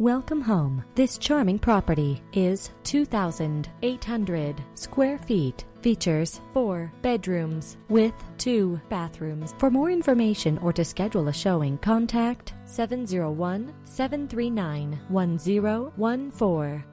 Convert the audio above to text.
Welcome home. This charming property is 2,800 square feet. Features four bedrooms with two bathrooms. For more information or to schedule a showing, contact 701 739 1014.